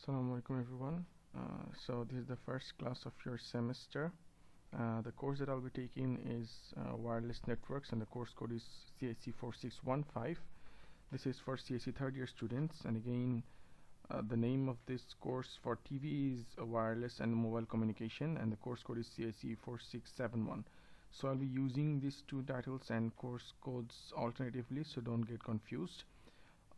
Assalamu alaikum everyone. Uh, so this is the first class of your semester. Uh, the course that I'll be taking is uh, wireless networks and the course code is CSE 4615. This is for CSE third year students and again uh, the name of this course for TV is wireless and mobile communication and the course code is CSE 4671. So I'll be using these two titles and course codes alternatively so don't get confused.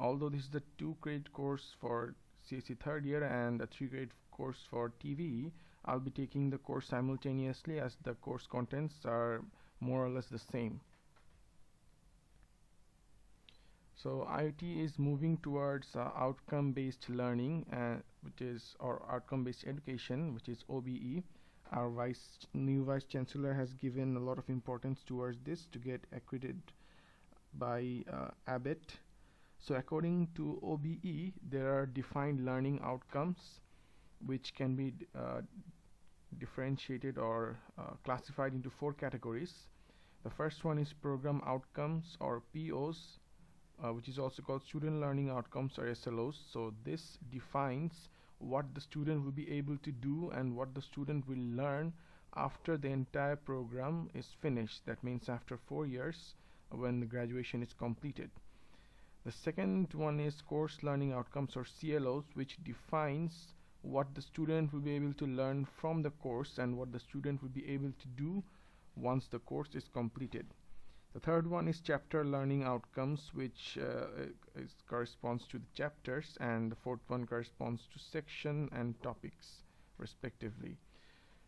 Although this is the two credit course for CSE third year and a three grade course for TV I'll be taking the course simultaneously as the course contents are more or less the same. So IUT is moving towards uh, outcome based learning uh, which is or outcome based education which is OBE our vice new vice chancellor has given a lot of importance towards this to get accredited by uh, ABET so according to OBE, there are defined learning outcomes which can be uh, differentiated or uh, classified into four categories. The first one is program outcomes or POs, uh, which is also called student learning outcomes or SLOs. So this defines what the student will be able to do and what the student will learn after the entire program is finished. That means after four years when the graduation is completed. The second one is course learning outcomes or CLOs which defines what the student will be able to learn from the course and what the student will be able to do once the course is completed. The third one is chapter learning outcomes which uh, is, corresponds to the chapters and the fourth one corresponds to section and topics respectively.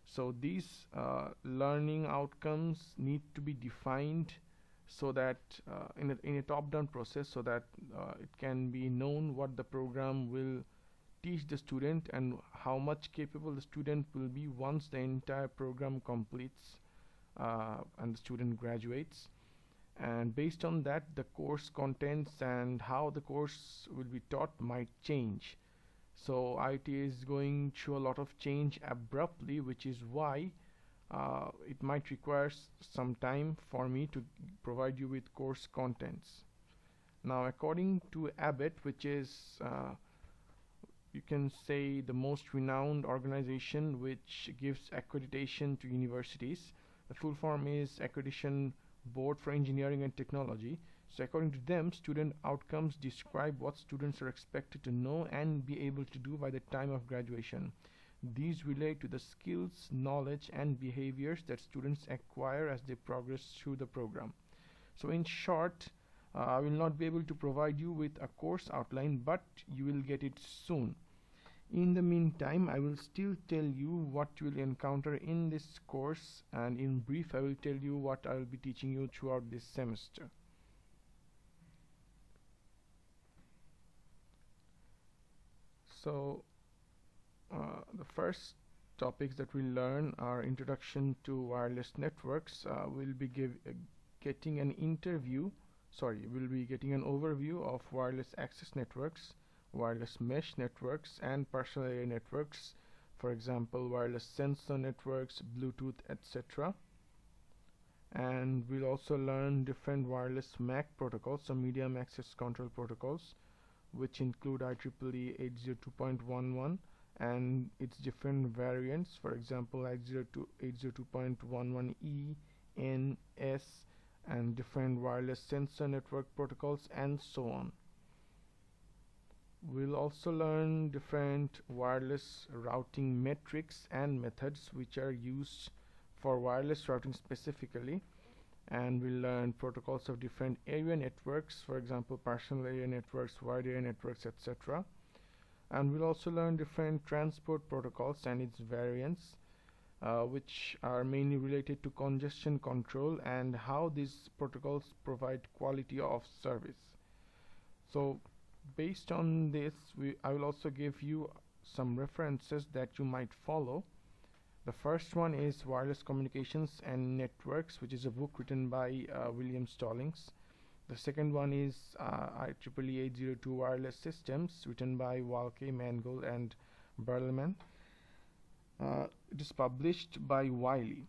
So these uh, learning outcomes need to be defined so that uh, in a, in a top-down process so that uh, it can be known what the program will teach the student and how much capable the student will be once the entire program completes uh, and the student graduates. And based on that the course contents and how the course will be taught might change. So IUT is going through a lot of change abruptly which is why uh, it might require some time for me to provide you with course contents. Now according to ABET which is uh, you can say the most renowned organization which gives accreditation to universities the full form is accreditation board for engineering and technology. So according to them student outcomes describe what students are expected to know and be able to do by the time of graduation these relate to the skills, knowledge and behaviors that students acquire as they progress through the program. So in short, uh, I will not be able to provide you with a course outline but you will get it soon. In the meantime, I will still tell you what you will encounter in this course and in brief I will tell you what I will be teaching you throughout this semester. So the first topics that we'll learn are introduction to wireless networks. Uh, we'll be give, uh, getting an interview sorry we'll be getting an overview of wireless access networks wireless mesh networks and personal area networks. For example wireless sensor networks Bluetooth etc and we'll also learn different wireless MAC protocols so medium access control protocols which include IEEE 802.11 and its different variants. For example 802.11e n s and different wireless sensor network protocols and so on. We'll also learn different wireless routing metrics and methods which are used for wireless routing specifically. And we'll learn protocols of different area networks for example personal area networks wide area networks etc and we'll also learn different transport protocols and its variants uh, which are mainly related to congestion control and how these protocols provide quality of service. So based on this we I will also give you some references that you might follow. The first one is wireless communications and networks which is a book written by uh, William Stallings the second one is uh, IEEE 802 wireless systems written by Walke, Mangold and Berlemann. Uh, it is published by Wiley.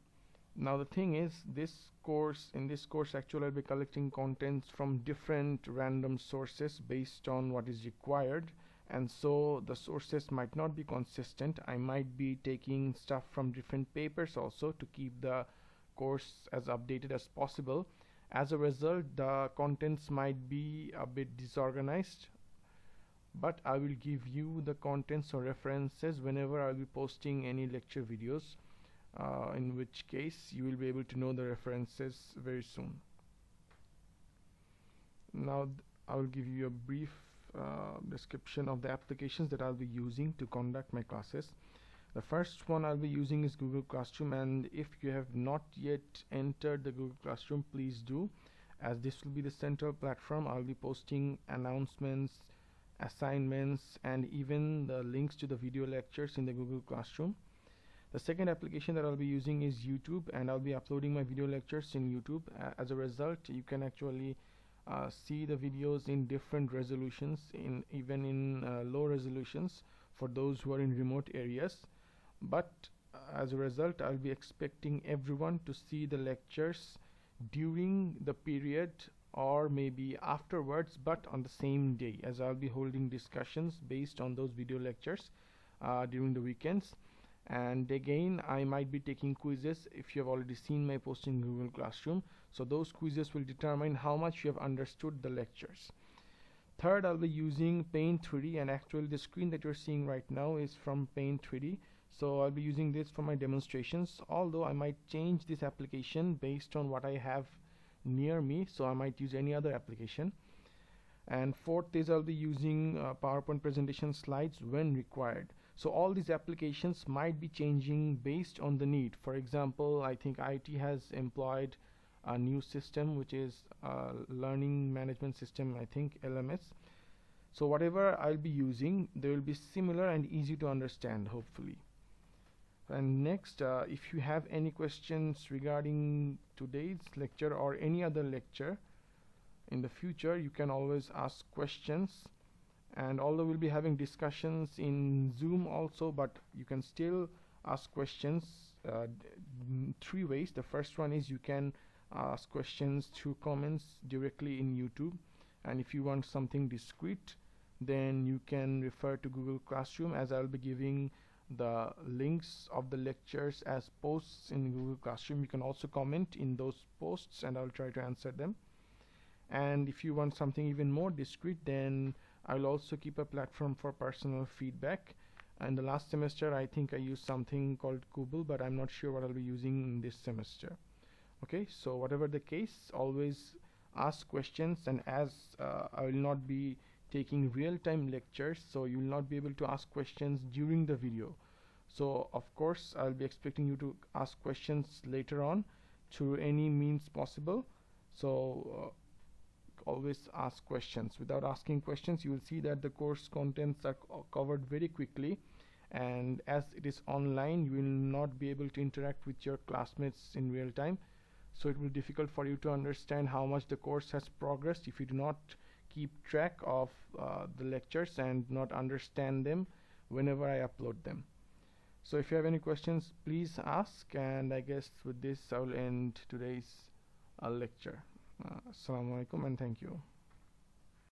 Now the thing is this course in this course actually I'll be collecting contents from different random sources based on what is required and so the sources might not be consistent I might be taking stuff from different papers also to keep the course as updated as possible as a result the contents might be a bit disorganized but I will give you the contents or references whenever I'll be posting any lecture videos uh, in which case you will be able to know the references very soon. Now I will give you a brief uh, description of the applications that I'll be using to conduct my classes the first one I'll be using is Google Classroom and if you have not yet entered the Google Classroom please do. As this will be the central platform I'll be posting announcements assignments and even the links to the video lectures in the Google Classroom. The second application that I'll be using is YouTube and I'll be uploading my video lectures in YouTube. Uh, as a result you can actually uh, see the videos in different resolutions in even in uh, low resolutions for those who are in remote areas but as a result I'll be expecting everyone to see the lectures during the period or maybe afterwards but on the same day as I'll be holding discussions based on those video lectures uh, during the weekends. And again I might be taking quizzes if you have already seen my post in Google Classroom. So those quizzes will determine how much you have understood the lectures third I'll be using Paint 3D and actually the screen that you're seeing right now is from Paint 3D so I'll be using this for my demonstrations although I might change this application based on what I have near me so I might use any other application. And fourth is I'll be using uh, PowerPoint presentation slides when required. So all these applications might be changing based on the need. For example I think IUT has employed a new system which is a learning management system I think LMS so whatever I'll be using they will be similar and easy to understand hopefully. And next uh, if you have any questions regarding today's lecture or any other lecture in the future you can always ask questions. And although we'll be having discussions in zoom also but you can still ask questions uh, three ways. The first one is you can ask questions through comments directly in YouTube. And if you want something discrete then you can refer to Google Classroom as I'll be giving the links of the lectures as posts in Google Classroom. You can also comment in those posts and I'll try to answer them. And if you want something even more discreet then I'll also keep a platform for personal feedback. And the last semester I think I used something called Kubel but I'm not sure what I'll be using in this semester okay so whatever the case always ask questions and as uh, I will not be taking real-time lectures so you will not be able to ask questions during the video. So of course I'll be expecting you to ask questions later on through any means possible. So uh, always ask questions. Without asking questions you will see that the course contents are covered very quickly. And as it is online you will not be able to interact with your classmates in real time so it will be difficult for you to understand how much the course has progressed if you do not keep track of uh, the lectures and not understand them whenever I upload them. So if you have any questions please ask and I guess with this I will end today's uh, lecture. Uh, Assalamu alaikum and thank you